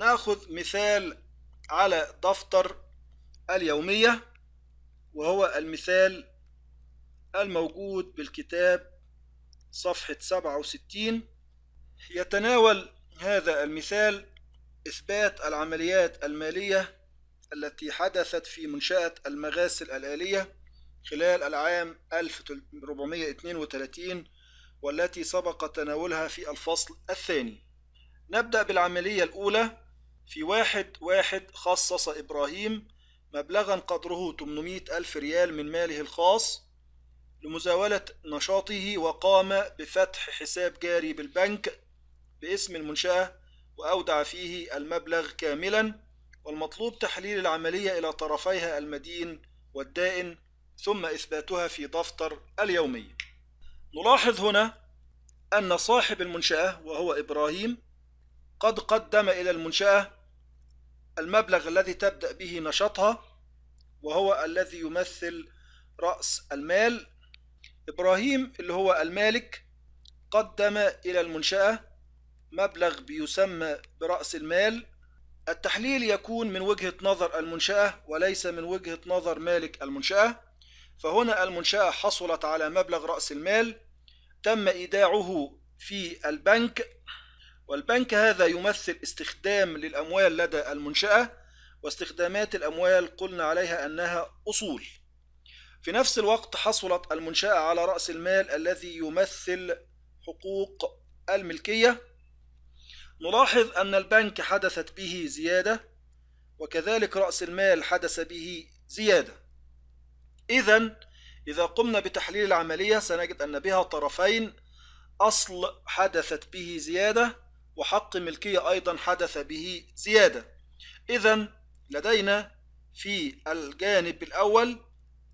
ناخذ مثال على دفتر اليومية وهو المثال الموجود بالكتاب صفحة 67 يتناول هذا المثال إثبات العمليات المالية التي حدثت في منشأة المغاسل الآلية خلال العام 1432 والتي سبق تناولها في الفصل الثاني. نبدأ بالعملية الأولى. في واحد واحد خصص إبراهيم مبلغا قدره 800 ألف ريال من ماله الخاص لمزاولة نشاطه وقام بفتح حساب جاري بالبنك باسم المنشأة وأودع فيه المبلغ كاملا والمطلوب تحليل العملية إلى طرفيها المدين والدائن ثم إثباتها في دفتر اليومي. نلاحظ هنا أن صاحب المنشأة وهو إبراهيم قد قدم إلى المنشأة المبلغ الذي تبدأ به نشاطها وهو الذي يمثل رأس المال. إبراهيم اللي هو المالك قدم إلى المنشأة مبلغ بيسمى برأس المال. التحليل يكون من وجهة نظر المنشأة وليس من وجهة نظر مالك المنشأة. فهنا المنشأة حصلت على مبلغ رأس المال تم إيداعه في البنك. والبنك هذا يمثل استخدام للأموال لدى المنشأة واستخدامات الأموال قلنا عليها أنها أصول. في نفس الوقت حصلت المنشأة على رأس المال الذي يمثل حقوق الملكية. نلاحظ أن البنك حدثت به زيادة وكذلك رأس المال حدث به زيادة. إذا إذا قمنا بتحليل العملية سنجد أن بها طرفين أصل حدثت به زيادة وحق ملكية أيضا حدث به زيادة. إذا لدينا في الجانب الأول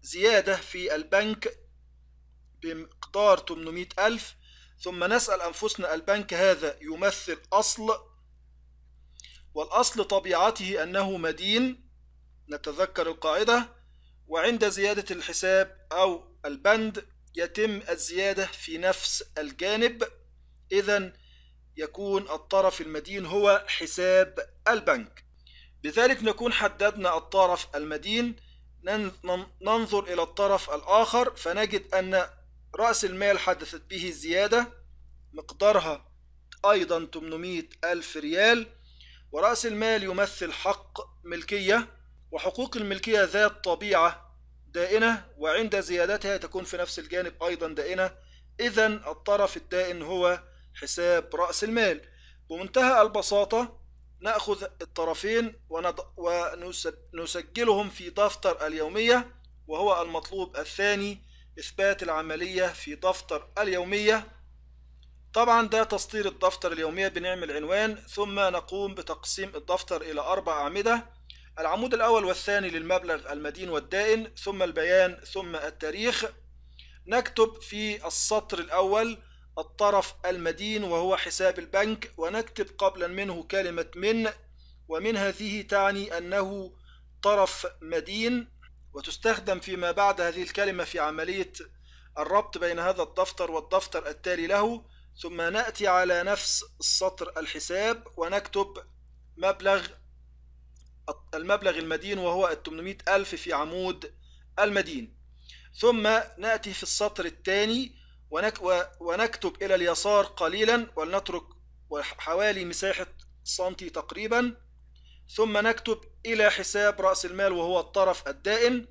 زيادة في البنك بمقدار 800 ألف ثم نسأل أنفسنا البنك هذا يمثل أصل والأصل طبيعته أنه مدين نتذكر القاعدة وعند زيادة الحساب أو البند يتم الزيادة في نفس الجانب. إذا يكون الطرف المدين هو حساب البنك. بذلك نكون حددنا الطرف المدين. ننظر إلى الطرف الآخر فنجد أن رأس المال حدثت به زيادة مقدارها أيضا 800 ألف ريال ورأس المال يمثل حق ملكية وحقوق الملكية ذات طبيعة دائنة وعند زيادتها تكون في نفس الجانب أيضا دائنة. إذا الطرف الدائن هو حساب رأس المال. بمنتهى البساطة نأخذ الطرفين ونسجلهم في دفتر اليومية وهو المطلوب الثاني إثبات العملية في دفتر اليومية. طبعا ده تسطير الدفتر اليومية بنعمل عنوان ثم نقوم بتقسيم الدفتر إلى أربع أعمدة. العمود الأول والثاني للمبلغ المدين والدائن ثم البيان ثم التاريخ. نكتب في السطر الأول الطرف المدين وهو حساب البنك ونكتب قبلا منه كلمة من ومن هذه تعني أنه طرف مدين. وتستخدم فيما بعد هذه الكلمة في عملية الربط بين هذا الدفتر والدفتر التالي له. ثم نأتي على نفس السطر الحساب ونكتب مبلغ المبلغ المدين وهو 800 ألف في عمود المدين. ثم نأتي في السطر الثاني ونكتب إلى اليسار قليلا ولنترك حوالي مساحة سنتي تقريبا. ثم نكتب إلى حساب رأس المال وهو الطرف الدائن.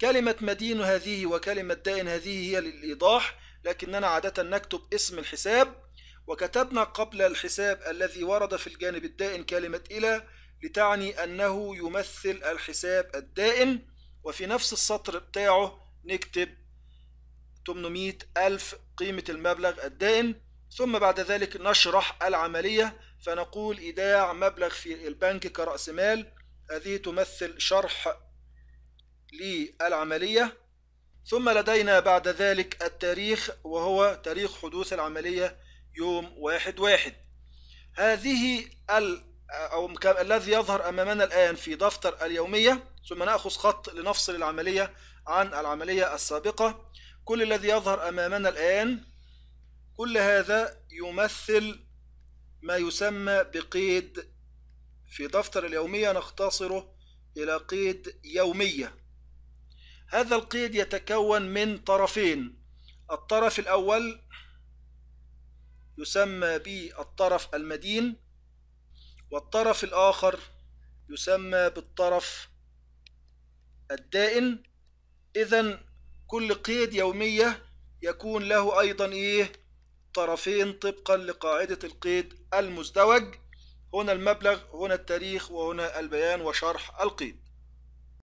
كلمة مدين هذه وكلمة دائن هذه هي للإيضاح لكننا عادة نكتب اسم الحساب. وكتبنا قبل الحساب الذي ورد في الجانب الدائن كلمة إلى لتعني أنه يمثل الحساب الدائن. وفي نفس السطر بتاعه نكتب 800 ألف قيمة المبلغ الدائن ثم بعد ذلك نشرح العملية فنقول إيداع مبلغ في البنك كرأس مال. هذه تمثل شرح للعملية. ثم لدينا بعد ذلك التاريخ وهو تاريخ حدوث العملية يوم واحد واحد. هذه ال أو الذي يظهر أمامنا الآن في دفتر اليومية. ثم نأخذ خط لنفصل العملية عن العملية السابقة. كل الذي يظهر أمامنا الآن كل هذا يمثل ما يسمى بقيد في دفتر اليومية نختصره إلى قيد يومية. هذا القيد يتكون من طرفين. الطرف الأول يسمى بالطرف المدين والطرف الآخر يسمى بالطرف الدائن. إذا كل قيد يومية يكون له أيضا إيه؟ طرفين طبقا لقاعدة القيد المزدوج. هنا المبلغ هنا التاريخ وهنا البيان وشرح القيد.